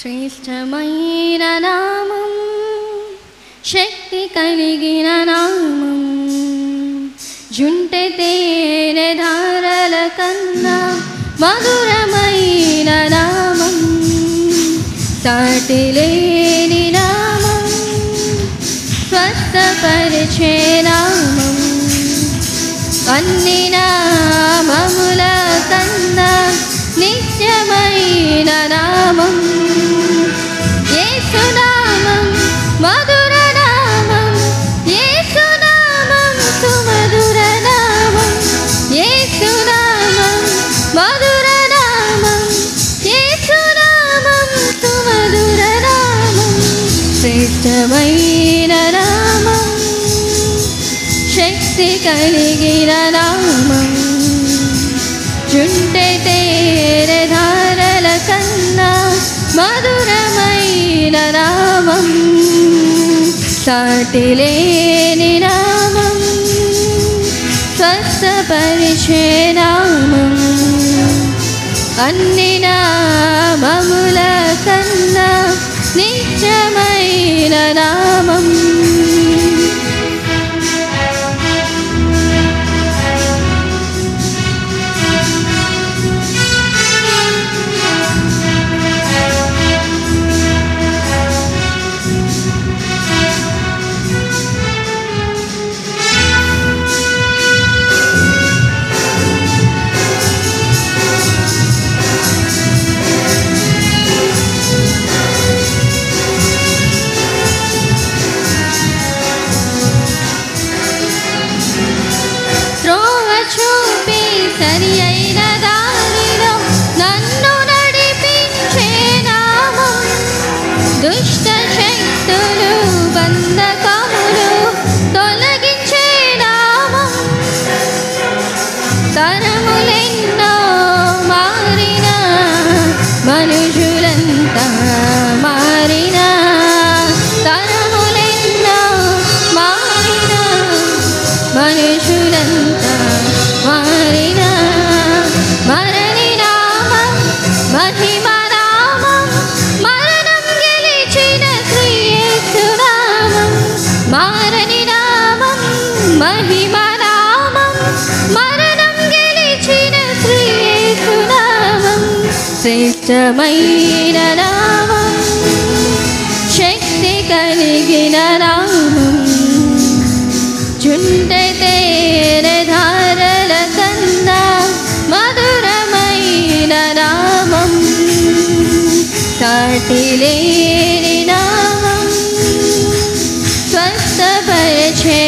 శ్రేష్టమైన నామం శక్తి కలిగిన నామం జుంటె తేనె ధారల కన్నా మధురమైన నామం సాటి లేని నామం స్వస్థపరిచే నామం శ్రేష్టమైన నామం శక్తి కలిగిన నామం. చుంటే తేరె ధారల కన్నా మధురమైన నామం. कटिलेनिनाम स्वस्य परिषेनाम् अन्निना मम लमयिन శ్రేష్టమైన నామం శక్తి కలిగిన నామం చుండె తేరె ధారల కన్నా మధురమైన నామం సాటి లేని నామం స్వస్థపరిచే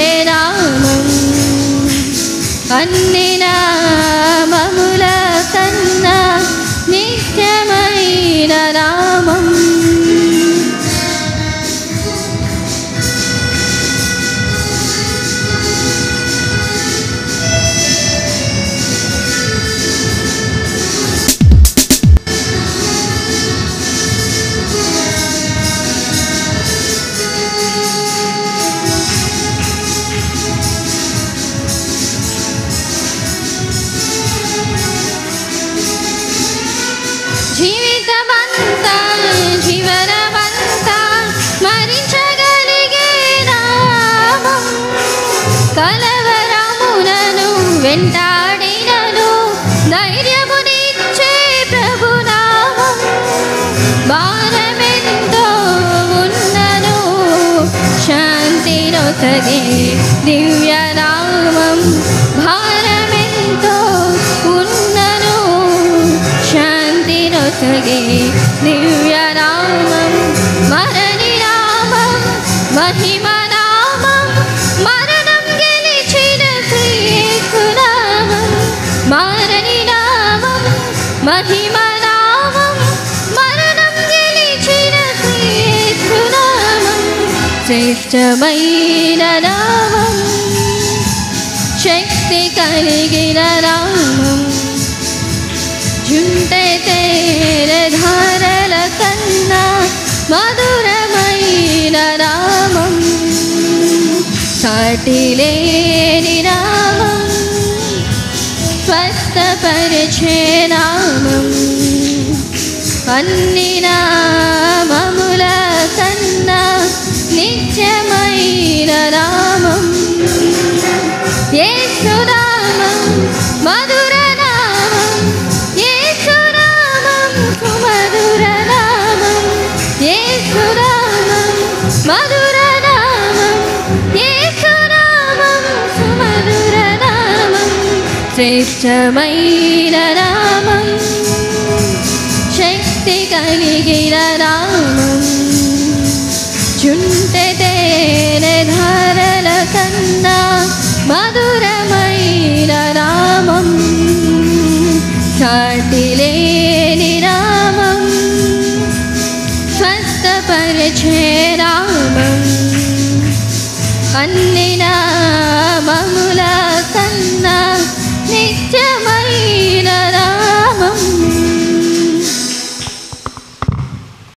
दिव्या रामं भार शान्तिरी दिव्या శ్రేష్టమైన నామం శక్తి కలిగిన నామం జుంటె తేర ధారల కన్నా మధురమైన నామం సాటి లేని నామం స్వస్థపరిచే నామం అన్ని నా నిత్యమైన రామం ఏసురామం మధుర నామం. ఏసురామం సుమధుర నామం. ఏసురామం మధుర నామం. ఏసురామం సుమధుర నామం. శ్రేష్టమైన రామం అన్ని నామముల కన్నా నిత్యమ